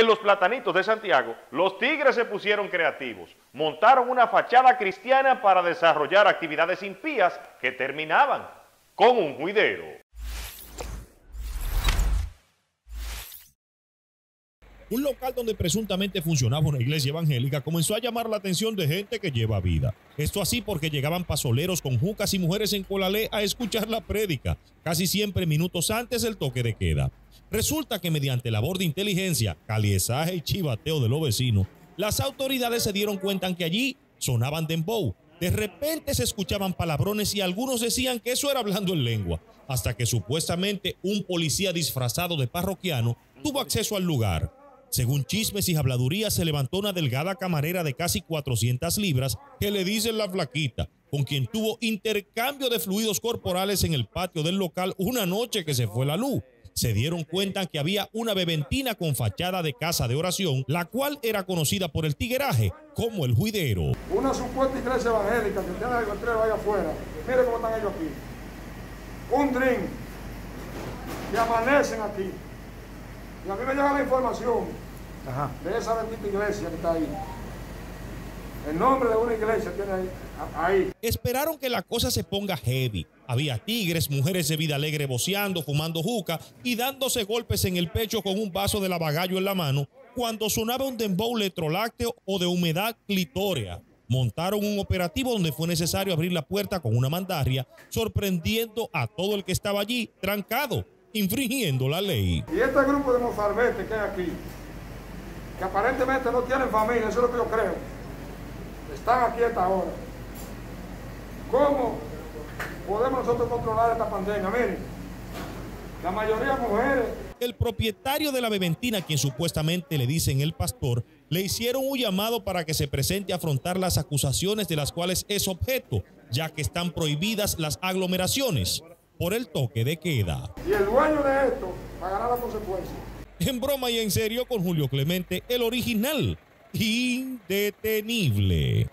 En los platanitos de Santiago, los tigres se pusieron creativos, montaron una fachada cristiana para desarrollar actividades impías que terminaban con un juidero. Un local donde presuntamente funcionaba una iglesia evangélica comenzó a llamar la atención de gente que lleva vida. Esto así porque llegaban pasoleros con jucas y mujeres en colalé a escuchar la prédica, casi siempre minutos antes del toque de queda. Resulta que mediante labor de inteligencia, caliezaje y chivateo de los vecinos, las autoridades se dieron cuenta que allí sonaban dembow. De repente se escuchaban palabrones y algunos decían que eso era hablando en lengua, hasta que supuestamente un policía disfrazado de parroquiano tuvo acceso al lugar. Según chismes y habladurías, se levantó una delgada camarera de casi 400 libras que le dicen la flaquita, con quien tuvo intercambio de fluidos corporales en el patio del local una noche que se fue la luz. Se dieron cuenta que había una beventina con fachada de casa de oración, la cual era conocida por el tigueraje como el juidero. Una supuesta iglesia evangélica que tiene el letrero ahí afuera. Mire cómo están ellos aquí. Un drink. Que amanecen aquí. Y a mí me llega la información de esa bendita iglesia que está ahí. El nombre de una iglesia tiene ahí, ahí. Esperaron que la cosa se ponga heavy. Había tigres, mujeres de vida alegre boceando, fumando juca y dándose golpes en el pecho con un vaso de lavagallo en la mano cuando sonaba un dembow letrolácteo o de humedad clitórea. Montaron un operativo donde fue necesario abrir la puerta con una mandaria, sorprendiendo a todo el que estaba allí trancado infringiendo la ley. Y este grupo de mozalbetes que hay aquí, que aparentemente no tienen familia, eso es lo que yo creo, están aquí a esta hora. ¿Cómo podemos nosotros controlar esta pandemia? Miren, la mayoría mujeres. El propietario de la beventina, quien supuestamente le dicen el pastor, le hicieron un llamado para que se presente a afrontar las acusaciones de las cuales es objeto, ya que están prohibidas las aglomeraciones por el toque de queda. Y el dueño de esto pagará las consecuencias. En broma y en serio con Julio Clemente, el original, indetenible.